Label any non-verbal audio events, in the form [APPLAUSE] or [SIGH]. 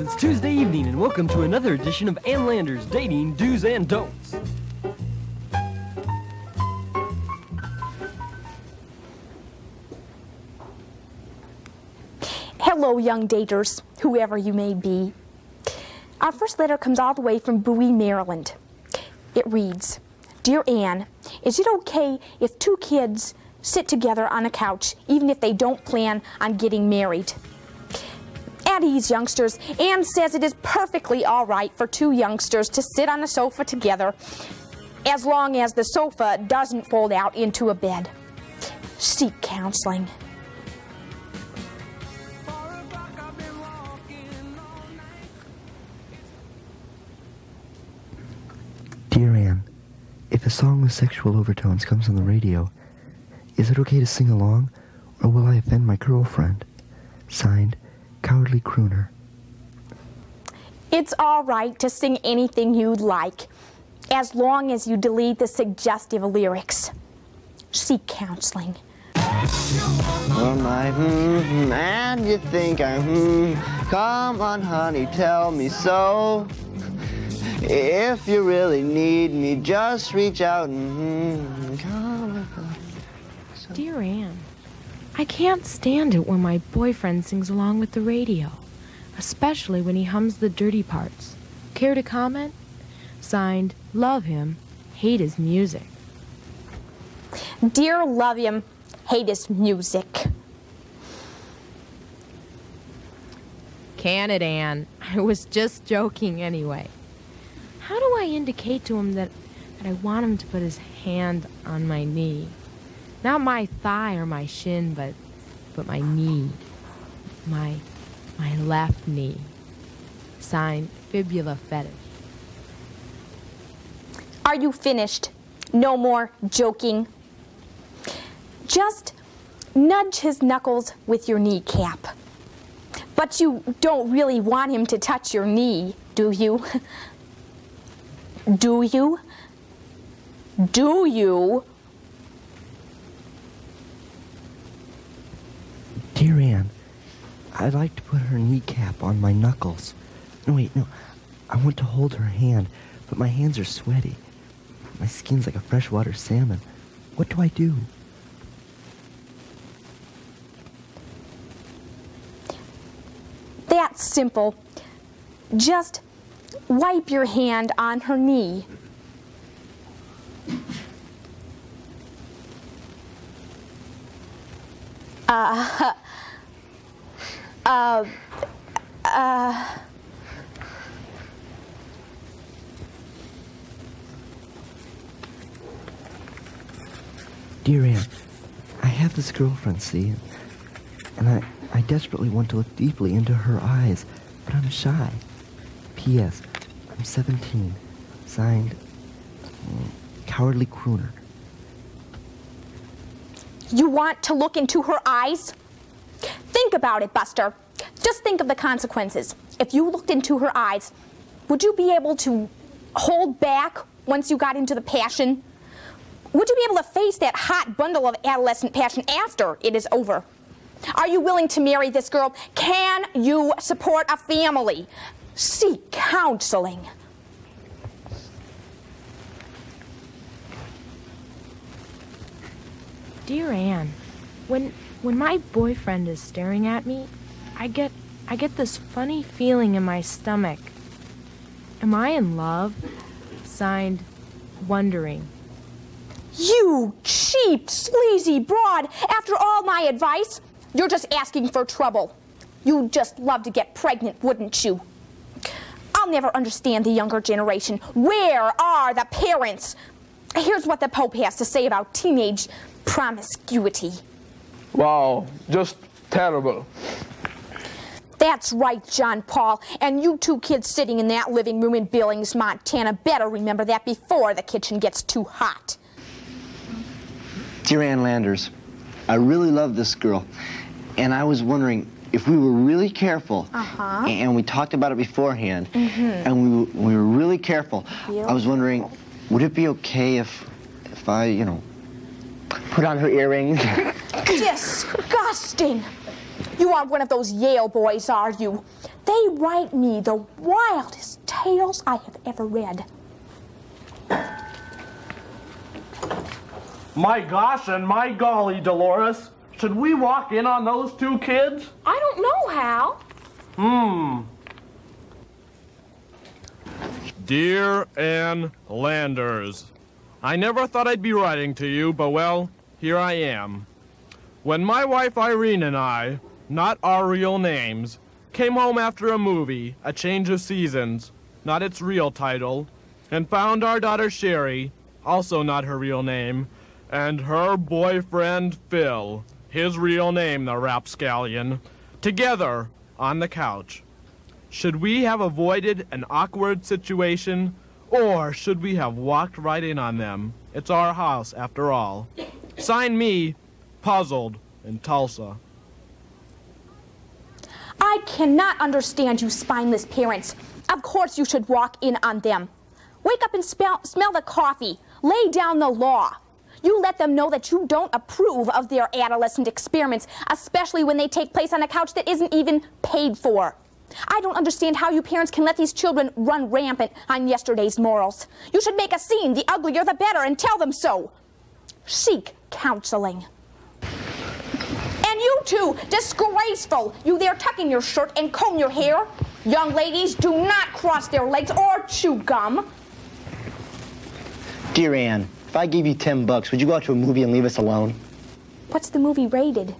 It's Tuesday evening, and welcome to another edition of Ann Landers Dating Do's and Don'ts. Hello, young daters, whoever you may be. Our first letter comes all the way from Bowie, Maryland. It reads Dear Ann, is it okay if two kids sit together on a couch, even if they don't plan on getting married? At ease, youngsters, Ann says it is perfectly all right for two youngsters to sit on a sofa together as long as the sofa doesn't fold out into a bed. Seek counseling. Dear Ann, if a song with sexual overtones comes on the radio, is it okay to sing along, or will I offend my girlfriend? Signed, Cowardly Crooner. It's all right to sing anything you'd like, as long as you delete the suggestive lyrics. Seek counseling. Oh my, hmm, hmm, and you think I'm, hmm, come on honey, tell me so. If you really need me, just reach out and, hmm, come on. Dear Ann, I can't stand it when my boyfriend sings along with the radio, especially when he hums the dirty parts. Care to comment? Signed, love him, hate his music. Dear love him, hate his music. Can it, Ann? [LAUGHS] I was just joking anyway. How do I indicate to him that, that I want him to put his hand on my knee? Not my thigh or my shin, but but my knee. My my left knee. Signed fibula fetish. Are you finished? No more joking. Just nudge his knuckles with your kneecap. But you don't really want him to touch your knee, do you? [LAUGHS] Do you? Do you? Dear Ann, I'd like to put her kneecap on my knuckles. No, wait, no. I want to hold her hand, but my hands are sweaty. My skin's like a freshwater salmon. What do I do? That's simple. Just wipe your hand on her knee. Uh, uh, uh, Dear Ann, I have this girlfriend, see, and I, I desperately want to look deeply into her eyes, but I'm shy. P.S. I'm 17. Signed, mm, Cowardly Crooner. You want to look into her eyes? Think about it, Buster. Just think of the consequences. If you looked into her eyes, would you be able to hold back once you got into the passion? Would you be able to face that hot bundle of adolescent passion after it is over? Are you willing to marry this girl? Can you support a family? Seek counseling. Dear Ann, when when my boyfriend is staring at me, I get I get this funny feeling in my stomach. Am I in love? Signed, wondering. You cheap, sleazy broad! After all my advice, you're just asking for trouble. You'd just love to get pregnant, wouldn't you? I'll never understand the younger generation. Where are the parents? Here's what the Pope has to say about teenage promiscuity. Wow, just terrible. That's right, John Paul. And you two kids sitting in that living room in Billings, Montana, better remember that before the kitchen gets too hot. Dear Ann Landers, I really love this girl, and I was wondering if we were really careful, Uh-huh. and we talked about it beforehand, and we, we were really careful. I was wondering, would it be okay if, if I, you know, put on her earrings? [LAUGHS] Disgusting! You aren't one of those Yale boys, are you? They write me the wildest tales I have ever read. My gosh and my golly, Dolores. Should we walk in on those two kids? I don't know, Hal. Hmm. Dear Ann Landers, I never thought I'd be writing to you, but well, here I am. When my wife Irene and I, not our real names, came home after a movie, A Change of Seasons, not its real title, and found our daughter Sherry, also not her real name, and her boyfriend Phil, his real name, the rapscallion, together on the couch. Should we have avoided an awkward situation, or should we have walked right in on them? It's our house, after all. Sign me, Puzzled, in Tulsa. I cannot understand you spineless parents. Of course you should walk in on them. Wake up and smell, smell the coffee. Lay down the law. You let them know that you don't approve of their adolescent experiments, especially when they take place on a couch that isn't even paid for. I don't understand how you parents can let these children run rampant on yesterday's morals. You should make a scene, the uglier the better, and tell them so. Seek counseling. Two, disgraceful! You there tucking your shirt and comb your hair? Young ladies, do not cross their legs or chew gum. Dear Ann, if I gave you 10 bucks, would you go out to a movie and leave us alone? What's the movie rated?